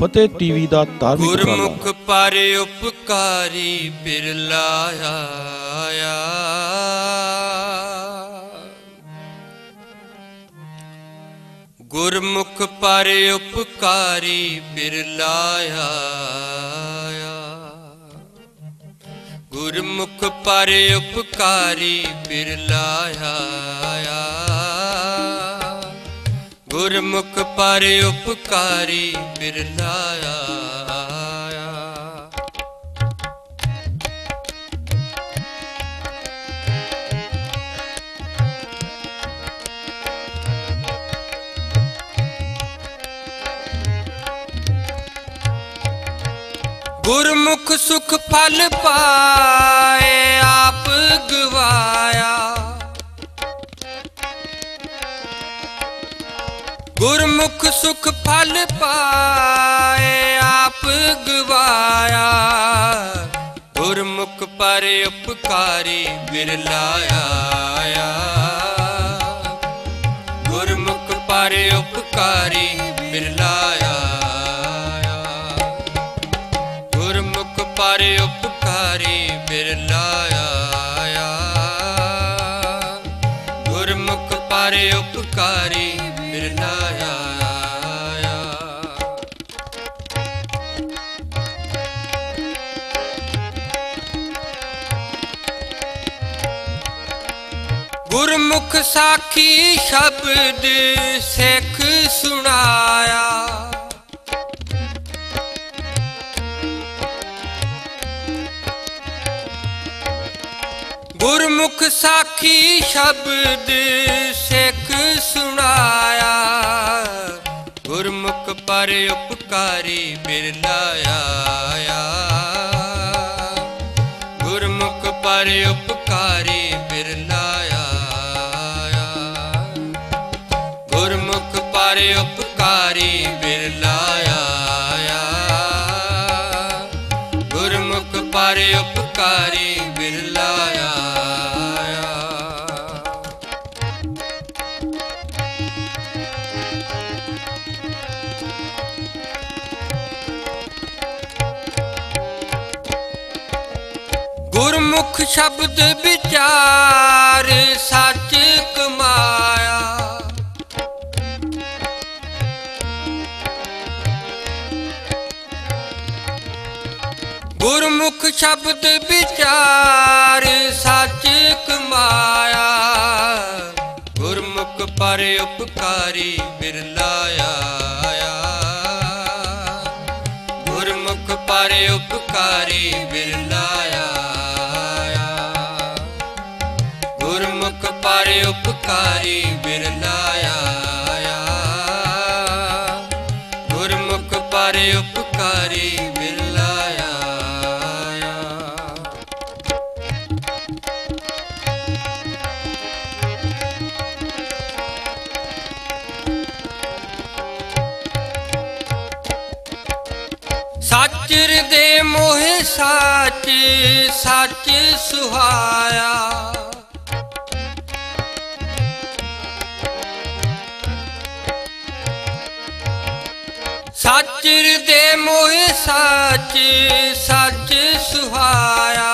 ਫਤਿਹ TV ਦਾ ਧਾਰਮਿਕ ਗੁਰਮੁਖ ਉਪਰਾਲਾ ਪਰ ਉਪਕਾਰੀ ਬਿਰਲਾ ਆਇਆ। ਗੁਰਮੁਖ ਪਰ ਉਪਕਾਰੀ ਬਿਰਲਾ ਆਇਆ। ਗੁਰਮੁਖ ਪਰ ਉਪਕਾਰੀ ਬਿਰਲਾ ਆਇਆ। ਗੁਰਮੁਖ ਪਰ ਉਪਕਾਰੀ ਬਿਰਲਾ ਗੁਰਮੁਖ ਸੁਖ ਫਲ ਪਾਏ ਆਪ ਗਵਾਇਆ। ਗੁਰਮੁਖ ਸੁਖ ਫਲ ਪਾਏ, ਆਪ ਗਵਾਇਆ। ਗੁਰਮੁਖ ਪਰ ਉਪਕਾਰੀ ਬਿਰਲਾਇਆ ਗੁਰਮੁਖ ਪਰ ਉਪਕਾਰੀ ਬਿਰਲਾਇਆ ਗੁਰਮੁਖ ਪਰ ਉਪਕਾਰੀ ਬਿਰਲਾਇਆ ਗੁਰਮੁਖ ਪਰ ਉਪਕਾਰੀ ਗੁਰਮੁਖ ਸਾਖੀ ਸ਼ਬਦ ਸਿੱਖ ਸੁਣਾਇਆ। ਗੁਰਮੁਖ ਸਾਖੀ ਸ਼ਬਦ ਸਿੱਖ ਸੁਣਾਇਆ। ਗੁਰਮੁਖ ਪਰ ਉਪਕਾਰੀ ਬਿਰਲਾਇਆ ਗੁਰਮੁਖ ਪਰ ਉਪ ਗੁਰਮੁਖ ਪਰ ਉਪਕਾਰੀ ਬਿਰਲਾਇਆ ਗੁਰਮੁਖ ਪਰ ਉਪਕਾਰੀ ਬਿਰਲਾਇਆ ਗੁਰਮੁਖ ਸ਼ਬਦ ਵਿਚਾਰ ਸੱਚ ਕਮਾਇਆ ਗੁਰਮੁਖ ਸ਼ਬਦ ਵਿਚਾਰ, ਸੱਚ ਕਮਾਇਆ ਗੁਰਮੁਖ ਪਰ ਉਪਕਾਰੀ ਬਿਰਲਾਇਆ ਗੁਰਮੁਖ ਪਰ ਉਪਕਾਰੀ ਬਿਰਲਾਇਆ ਗੁਰਮੁਖ ਪਰ ਉਪਕਾਰੀ ਬਿਰਲਾਇਆ ਗੁਰਮੁਖ ਸਾਚਰ ਦੇ ਮੋਹ ਸਾਚ, ਸੱਚ ਸੁਹਾਇਆ। ਸਾਚਰ ਦੇ ਮੋਹ ਸਾਚ, ਸੱਚ ਸੁਹਾਇਆ।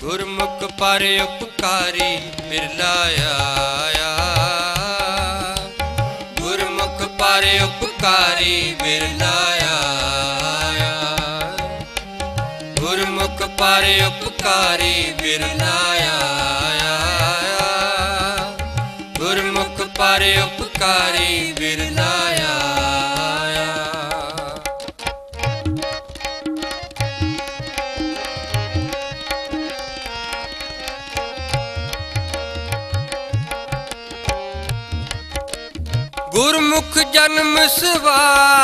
ਗੁਰਮੁਖ ਪਰ ਉਪਕਾਰੀ ਬਿਰਲਾਇਆ ਗੁਰਮੁਖ ਪਰ ਉਪਕਾਰੀ ਬਿਰਲਾਇਆ ਪਰ ਉਪਕਾਰੀ ਬਿਰਲਾਇਆ ਗੁਰਮੁਖ ਪਰ ਉਪਕਾਰੀ ਬਿਰਲਾਇਆ ਗੁਰਮੁਖ ਜਨਮ ਸਵਾ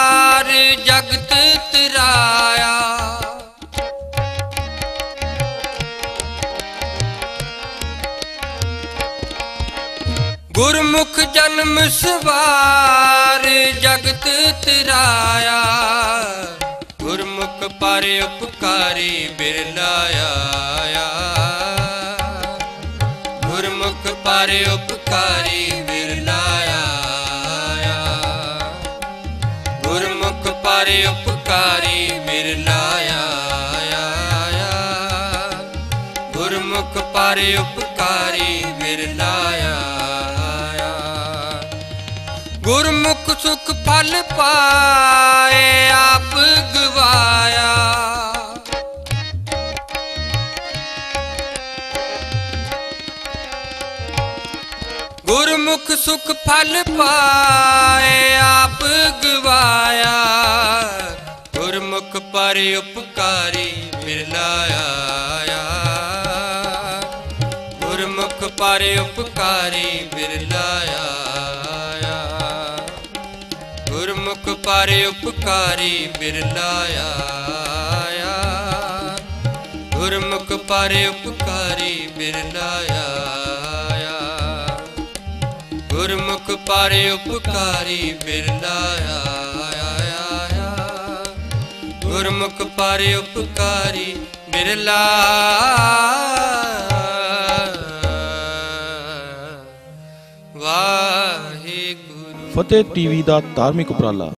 ਜਨਮ ਸਵਾਰ, ਜਗਤ ਤਰਾਇਆ। ਗੁਰਮੁਖ ਪਰ ਉਪਕਾਰੀ ਬਿਰਲਾਇਆ ਗੁਰਮੁਖ ਪਰ ਉਪਕਾਰੀ ਬਿਰਲਾਇਆ ਗੁਰਮੁਖ ਪਰ ਪਾਰੇ ਉਪਕਾਰੀ ਬਿਰਲਾ ਆਇਆ ਗੁਰਮੁਖ ਪਾਰੇ ਉਪਕਾਰੀ ਬਿਰਲਾਇਆ ਫਲ ਪਾਏ, ਆਪ ਗਵਾਇਆ। ਗੁਰਮੁਖ ਸੁਖ ਫਲ ਪਾਏ, ਆਪ ਗਵਾਇਆ। ਗੁਰਮੁਖ ਪਰ ਉਪਕਾਰੀ ਬਿਰਲਾ ਗੁਰਮੁਖ ਪਰ ਉਪਕਾਰੀ ਬਿਰਲਾ ਪਰ ਉਪਕਾਰੀ ਬਿਰਲਾ ਆਇਆ। ਗੁਰਮੁਖ ਪਰ ਉਪਕਾਰੀ ਬਿਰਲਾ ਆਇਆ। ਗੁਰਮੁਖ ਪਰ ਉਪਕਾਰੀ ਬਿਰਲਾ ਆਇਆ। ਗੁਰਮੁਖ ਪਰ ਉਪਕਾਰੀ ਬਿਰਲਾ ਵਾਹਿਗੁਰੂ। ਫਤਿਹ ਟੀਵੀ ਦਾ ਧਾਰਮਿਕ ਉਪਰਾਲਾ।